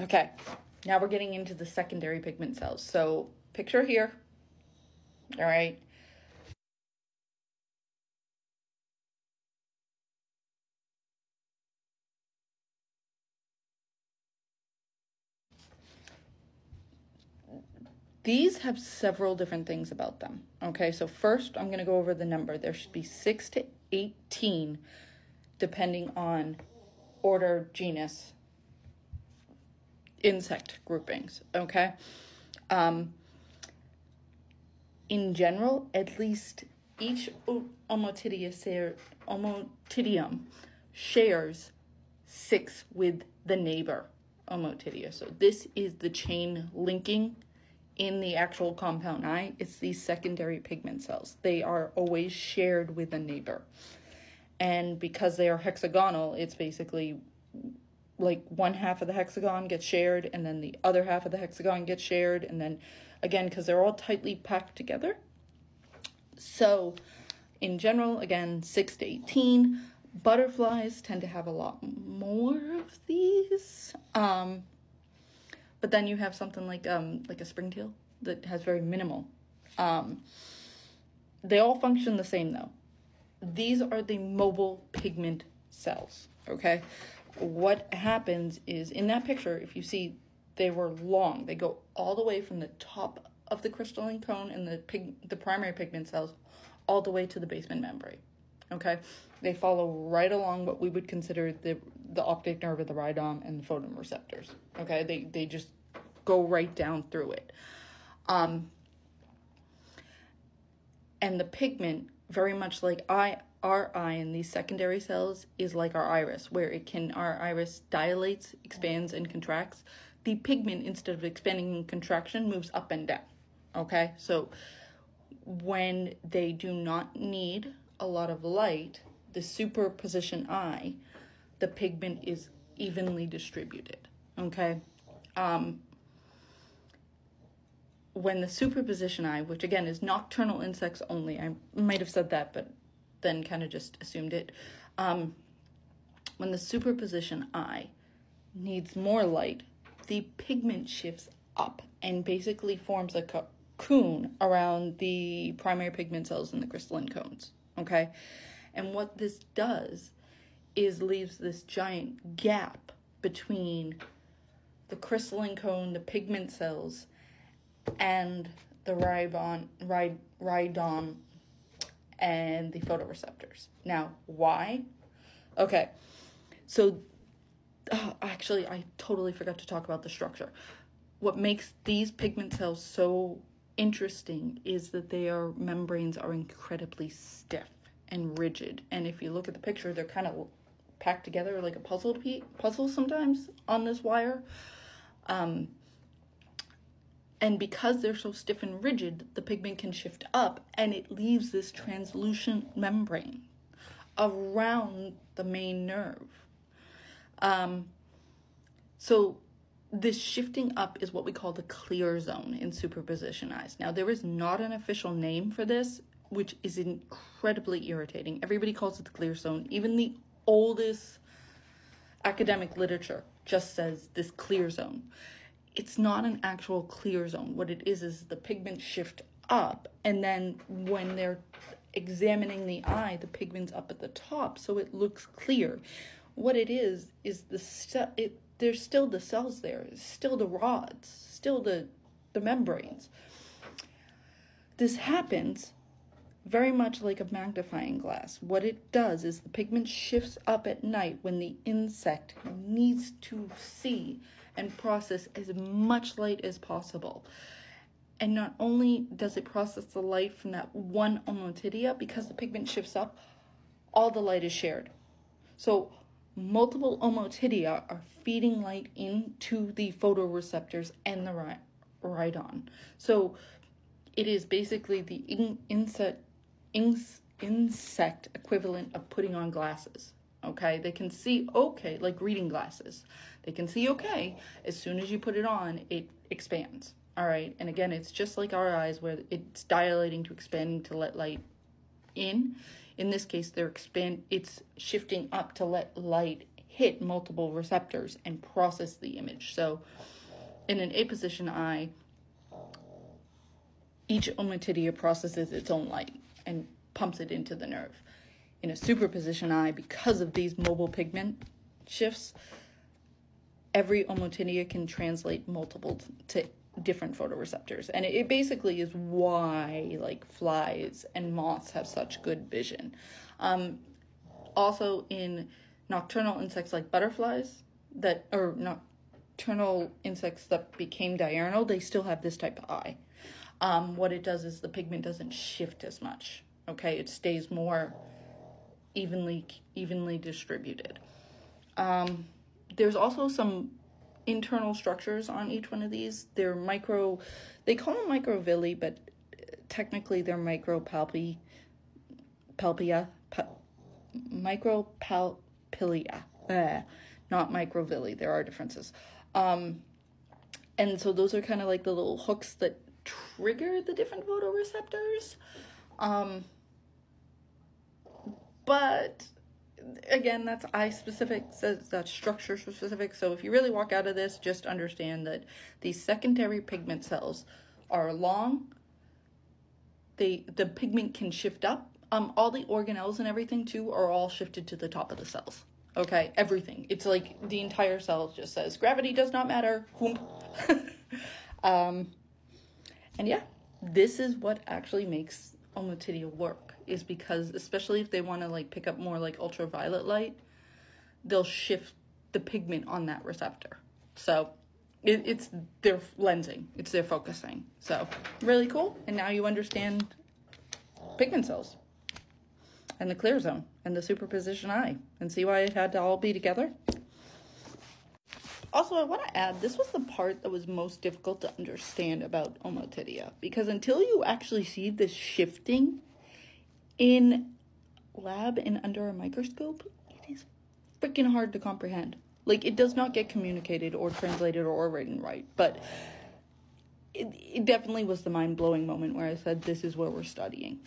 Okay, now we're getting into the secondary pigment cells. So picture here, all right. These have several different things about them. Okay, so first I'm going to go over the number. There should be 6 to 18 depending on order, genus, insect groupings. Okay. Um, in general, at least each Ommatidium shares six with the neighbor Ommatidia. So this is the chain linking in the actual compound eye. It's these secondary pigment cells. They are always shared with a neighbor. And because they are hexagonal, it's basically like one half of the hexagon gets shared and then the other half of the hexagon gets shared and then again because they're all tightly packed together. So in general again 6 to 18 butterflies tend to have a lot more of these um, but then you have something like um, like a springtail that has very minimal um, they all function the same though. These are the mobile pigment cells okay what happens is in that picture, if you see they were long, they go all the way from the top of the crystalline cone and the pig, the primary pigment cells all the way to the basement membrane. Okay, they follow right along what we would consider the the optic nerve of the rhabdom and the photoreceptors. Okay, they they just go right down through it. Um, and the pigment, very much like I our eye in these secondary cells is like our iris, where it can our iris dilates, expands, and contracts. The pigment, instead of expanding and contraction, moves up and down. Okay, so when they do not need a lot of light, the superposition eye, the pigment is evenly distributed. Okay, um, when the superposition eye, which again is nocturnal insects only, I might have said that, but then kind of just assumed it. Um, when the superposition eye needs more light, the pigment shifts up and basically forms a cocoon around the primary pigment cells in the crystalline cones. Okay? And what this does is leaves this giant gap between the crystalline cone, the pigment cells, and the ribon, and the photoreceptors. Now, why? Okay, so oh, actually, I totally forgot to talk about the structure. What makes these pigment cells so interesting is that their membranes are incredibly stiff and rigid. And if you look at the picture, they're kind of packed together like a puzzle puzzle sometimes on this wire. Um, and because they're so stiff and rigid, the pigment can shift up and it leaves this translucent membrane around the main nerve. Um, so this shifting up is what we call the clear zone in superposition eyes. Now, there is not an official name for this, which is incredibly irritating. Everybody calls it the clear zone. Even the oldest academic literature just says this clear zone it's not an actual clear zone. What it is is the pigment shift up, and then when they're examining the eye, the pigment's up at the top, so it looks clear. What it is is the it there's still the cells there, still the rods, still the the membranes. This happens very much like a magnifying glass. What it does is the pigment shifts up at night when the insect needs to see and process as much light as possible. And not only does it process the light from that one ommatidia, because the pigment shifts up, all the light is shared. So multiple ommatidia are feeding light into the photoreceptors and the rhabdom. So it is basically the in, insect equivalent of putting on glasses. Okay, they can see okay, like reading glasses. They can see okay. As soon as you put it on, it expands. All right, and again, it's just like our eyes where it's dilating to expanding to let light in. In this case, they're expand. It's shifting up to let light hit multiple receptors and process the image. So in an apposition eye, each ommatidia processes its own light and pumps it into the nerve. In a superposition eye, because of these mobile pigment shifts, every ommatidia can translate multiple to different photoreceptors. And it, basically is why like flies and moths have such good vision. Um, also in nocturnal insects like butterflies that or nocturnal insects that became diurnal they still have this type of eye. Um, what it does is the pigment doesn't shift as much okay? It stays more evenly evenly distributed um, there's also some internal structures on each one of these. They're micro, they call them microvilli, but technically they're micropalpi, palpia, pa, micropalpilia, eh, not microvilli. There are differences. Um, and so those are kind of like the little hooks that trigger the different photoreceptors. Um, but again, that's eye specific, that's structure specific. So if you really walk out of this, just understand that these secondary pigment cells are long. They the pigment can shift up. Um, all the organelles and everything too are all shifted to the top of the cells. Okay, everything. It's like the entire cell just says gravity does not matter. um, and yeah, this is what actually makes Ommatidia work is because especially if they want to like pick up more like ultraviolet light, they'll shift the pigment on that receptor. So it, it's their lensing, it's their focusing. So really cool. And now you understand pigment cells and the clear zone and the superposition eye and see why it had to all be together. Also, I want to add this was the part that was most difficult to understand about ommatidia because until you actually see this shifting in lab and under a microscope, it is freaking hard to comprehend. Like, it does not get communicated or translated or written right, but it, it definitely was the mind blowing moment where I said, This is what we're studying.